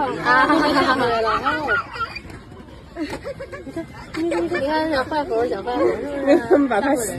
啊哈哈来了你看你看你看小坏猴小坏猴是不是把它洗